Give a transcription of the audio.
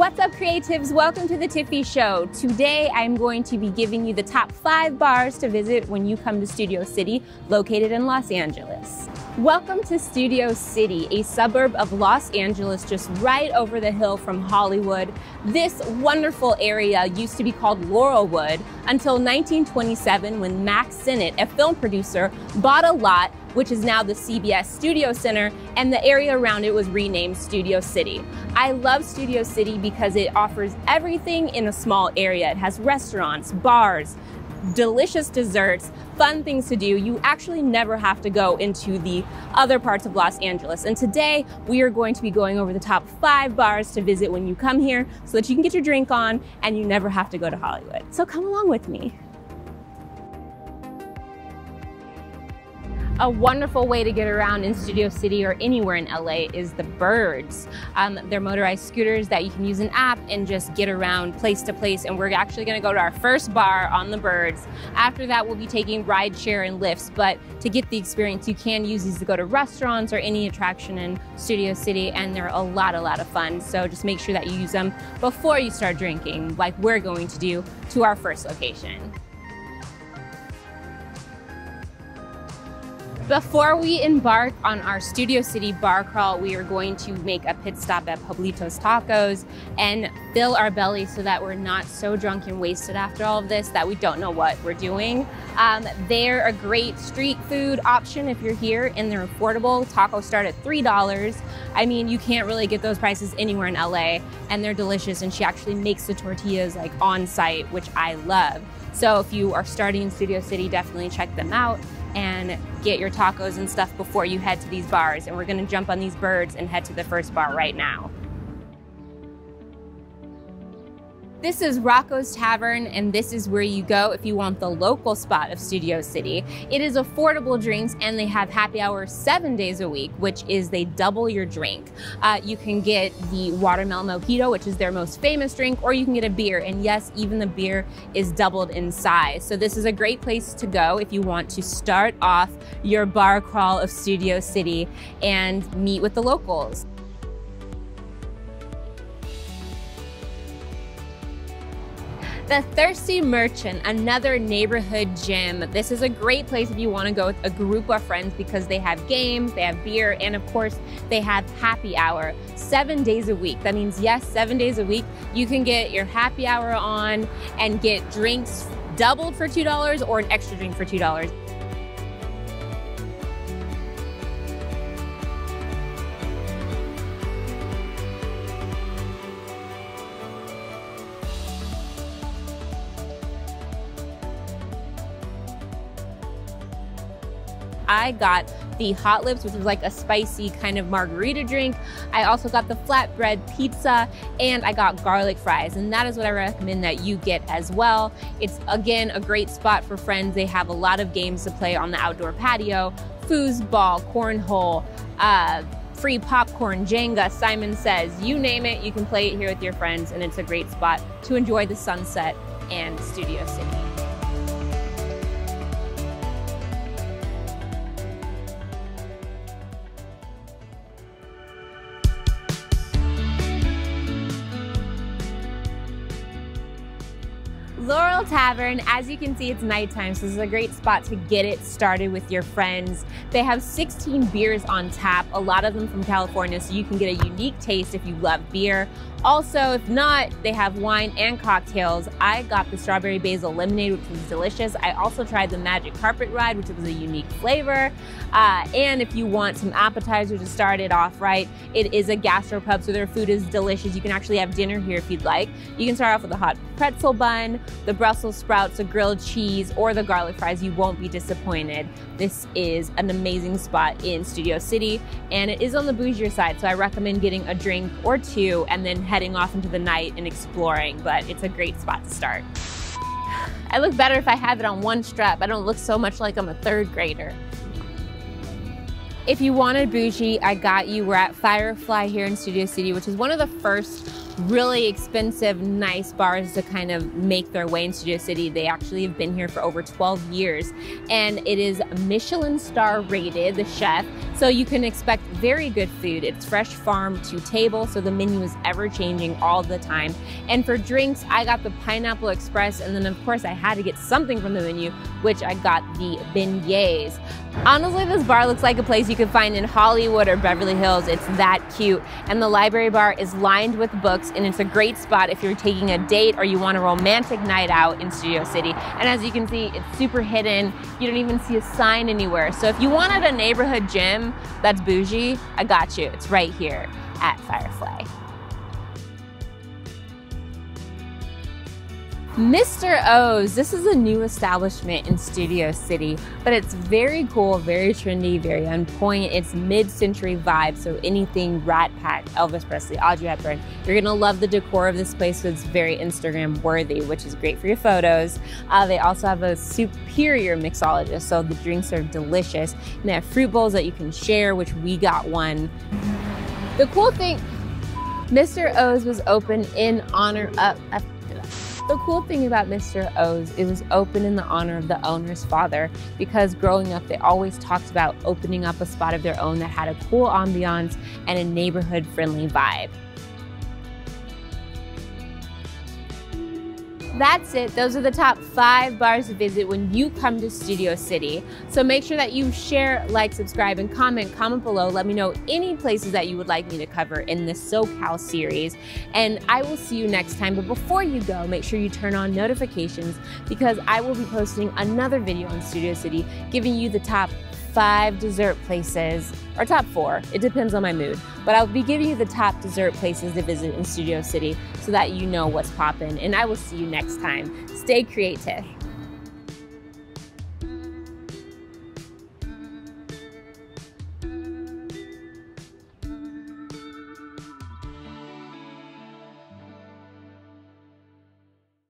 What's up, creatives? Welcome to the Tiffy Show. Today, I'm going to be giving you the top five bars to visit when you come to Studio City, located in Los Angeles. Welcome to Studio City, a suburb of Los Angeles just right over the hill from Hollywood. This wonderful area used to be called Laurelwood until 1927 when Mack Sennett, a film producer, bought a lot which is now the CBS Studio Center, and the area around it was renamed Studio City. I love Studio City because it offers everything in a small area. It has restaurants, bars, delicious desserts, fun things to do. You actually never have to go into the other parts of Los Angeles. And today we are going to be going over the top five bars to visit when you come here so that you can get your drink on and you never have to go to Hollywood. So come along with me. A wonderful way to get around in Studio City or anywhere in LA is the Birds. Um, they're motorized scooters that you can use an app and just get around place to place. And we're actually gonna go to our first bar on the Birds. After that, we'll be taking rideshare and Lyfts. But to get the experience, you can use these to go to restaurants or any attraction in Studio City. And they're a lot, a lot of fun. So just make sure that you use them before you start drinking, like we're going to do to our first location. Before we embark on our Studio City bar crawl, we are going to make a pit stop at Pablitos Tacos and fill our belly so that we're not so drunk and wasted after all of this that we don't know what we're doing. Um, they're a great street food option if you're here and they're affordable. Tacos start at $3. I mean, you can't really get those prices anywhere in LA and they're delicious and she actually makes the tortillas like on site, which I love. So if you are starting in Studio City, definitely check them out and get your tacos and stuff before you head to these bars. And we're gonna jump on these birds and head to the first bar right now. This is Rocco's Tavern, and this is where you go if you want the local spot of Studio City. It is affordable drinks, and they have happy hour seven days a week, which is they double your drink. Uh, you can get the watermelon mojito, which is their most famous drink, or you can get a beer, and yes, even the beer is doubled in size. So this is a great place to go if you want to start off your bar crawl of Studio City and meet with the locals. The Thirsty Merchant, another neighborhood gym. This is a great place if you want to go with a group of friends because they have games, they have beer, and of course, they have happy hour seven days a week. That means, yes, seven days a week, you can get your happy hour on and get drinks doubled for $2 or an extra drink for $2. I got the Hot Lips, which was like a spicy kind of margarita drink. I also got the flatbread pizza and I got garlic fries. And that is what I recommend that you get as well. It's again a great spot for friends. They have a lot of games to play on the outdoor patio, foosball, cornhole, uh, free popcorn, Jenga, Simon Says, you name it, you can play it here with your friends and it's a great spot to enjoy the sunset and Studio City. Laurel Tavern, as you can see, it's nighttime, so this is a great spot to get it started with your friends. They have 16 beers on tap, a lot of them from California, so you can get a unique taste if you love beer. Also, if not, they have wine and cocktails. I got the strawberry basil lemonade, which was delicious. I also tried the magic carpet ride, which was a unique flavor. Uh, and if you want some appetizers to start it off right, it is a gastropub, so their food is delicious. You can actually have dinner here if you'd like. You can start off with a hot pretzel bun, the Brussels sprouts, the grilled cheese, or the garlic fries. You won't be disappointed. This is an amazing spot in Studio City, and it is on the bougier side, so I recommend getting a drink or two and then heading off into the night and exploring, but it's a great spot to start. I look better if I have it on one strap. I don't look so much like I'm a third grader. If you wanted bougie, I got you. We're at Firefly here in Studio City, which is one of the first really expensive, nice bars to kind of make their way in Studio City. They actually have been here for over 12 years and it is Michelin star rated, the chef. So you can expect very good food. It's fresh farm to table, so the menu is ever changing all the time. And for drinks, I got the Pineapple Express, and then of course I had to get something from the menu, which I got the beignets. Honestly, this bar looks like a place you could find in Hollywood or Beverly Hills. It's that cute. And the library bar is lined with books, and it's a great spot if you're taking a date or you want a romantic night out in Studio City. And as you can see, it's super hidden. You don't even see a sign anywhere. So if you wanted a neighborhood gym that's bougie, I got you. It's right here at Firefly. Mr. O's, this is a new establishment in Studio City, but it's very cool, very trendy, very on point. It's mid-century vibe, so anything Rat Pack, Elvis Presley, Audrey Hepburn. You're gonna love the decor of this place, it's very Instagram worthy, which is great for your photos. Uh, they also have a superior mixologist, so the drinks are delicious. And they have fruit bowls that you can share, which we got one. The cool thing, Mr. O's was open in honor of, of the cool thing about Mr. O's, it was open in the honor of the owner's father because growing up, they always talked about opening up a spot of their own that had a cool ambiance and a neighborhood friendly vibe. That's it. Those are the top five bars to visit when you come to Studio City. So make sure that you share, like, subscribe, and comment. Comment below. Let me know any places that you would like me to cover in this SoCal series. And I will see you next time. But before you go, make sure you turn on notifications because I will be posting another video on Studio City giving you the top five dessert places, or top four, it depends on my mood. But I'll be giving you the top dessert places to visit in Studio City so that you know what's poppin'. And I will see you next time. Stay creative.